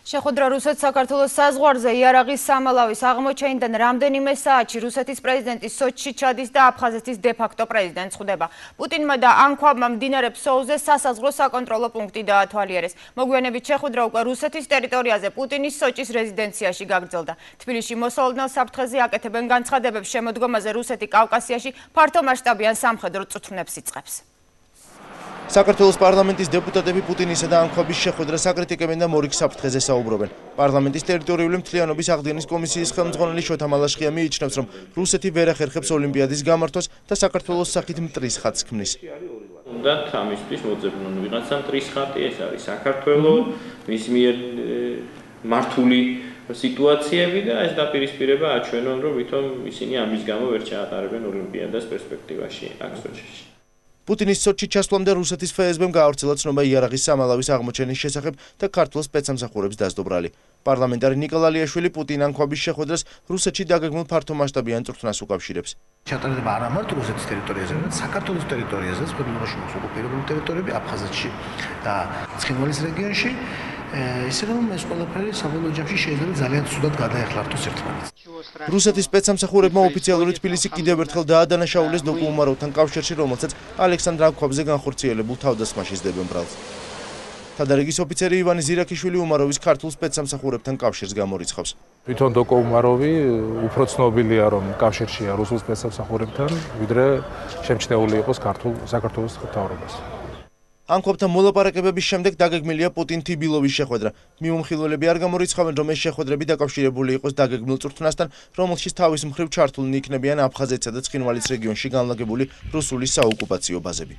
შეხვედრა რუსეთ-საქართველოს საზღვარზე იარაღის სამალავის აღმოჩენიდან რამდენიმე საათში რუსეთის პრეზიდენტი სოჩში ჩადის და აფხაზეთის დე-ფაქტო პრეზიდენტს ხვდება. პუტინმა და ანქვაბმა მდინარე ფსოუზე სასაზღვრო საკონტროლო პუნქტი დაათვალიერეს. მოგვიანებით შეხვედრა უკვე რუსეთის ტერიტორიაზე პუტინის სოჩის რეზიდენციაში გაგრძელდა. თბილისში მოსალოდნელ საფრთხეზე აკეთებენ განცხადებებს შემოდგომაზე რუსეთი კავკასიაში ფართომასშტაბიან სამხედრო წვრთნებს იწყებს. საქართველოს პარლამენტის დეპუტატები პუტინისა და ანქვაბის შეხვედრას აკრიტიკებენ და მორიგ საფრთხეზე საუბრობენ. პარლამენტის ტერიტორიული მთლიანობის აღდგენის კომისიის ხელმძღვანელი შოთა მალაშხია მიიჩნევს, რომ რუსეთი ვერ ახერხებს ოლიმპიადის გამართვას და საქართველოს სახით მტრის ხატს ქმნის. უნდა თამისთვის მოძებნონ ვიღაცა მტრის ხატი, ეს არის საქართველოს მის მიერ მართული სიტუაციები და ეს დაპირისპირება აჩვენონ, რომ ვითომ ისინი ამის გამო ვერ ჩაატარებენ ოლიმპიადას პერსპექტივაში აქ სოჩში. პუტინის სოჩში ჩასვლამდე რუსეთის ფსბ-მ გაავრცელა ცნობა იარაღის სამალავის აღმოჩენის შესახებ და ქართულ სპეცსამსახურებს დასდობრალი. პარლამენტარი ნიკოლა ლიაშვილი პუტინ ანქვაბის შეხვედრას რუსეთში დაგეგმილ ფართომასშტაბიან წვრთნას უკავშირებს. ჩატარდება არა მარტო რუსეთის ტერიტორიაზე, არამედ საქართველოს ტერიტორიაზეც, ფედერალური ოკუპირებული ტერიტორიები აფხაზეთში და ცხინვალის რეგიონში. ისე რომ ეს ყველაფერი საბოლოო ჯამში შეიძლება ძალიან ცუდად გადაეხლართოს ერთმანეთს. რუსეთის სპეცსამსახურებმა ოფიციალური თბილისი კიდევ ერთხელ დაადანაშაულეს დოკუმაროვთან კავშირში, რომელსაც ალექსანდრ აკქვაბზე განხორციელებულ თავდასხმაში სდებენ ბრალს. თადარიგის ოფიცერი ივანი ზირაკიშვილი უმაროვის ქართულ სპეცსამსახურებთან კავშირს გამორიცხავს. თვითონ დოკუმაროვი უფრო ცნობილია რომ კავშირშია რუსულ სპეცსამსახურებთან, ვიდრე შემჩნეული იყოს ქართულ საქართველოს მთავრობას. ანკოპთან მოლაპარაკებების შემდეგ დაგეგმილია პუტინ თიბილოვის შეხვედრა. მიმოხილველები არ გამორიცხავენ, რომ ეს შეხვედრები დაკავშირებული იყოს დაგეგმილ წვრთნასთან, რომელშიც თავის მხრივ ჩართულნი იქნებიან აფხაზეთსა და ცხინვალის რეგიონში განლაგებული რუსული საოკუპაციო ბაზები.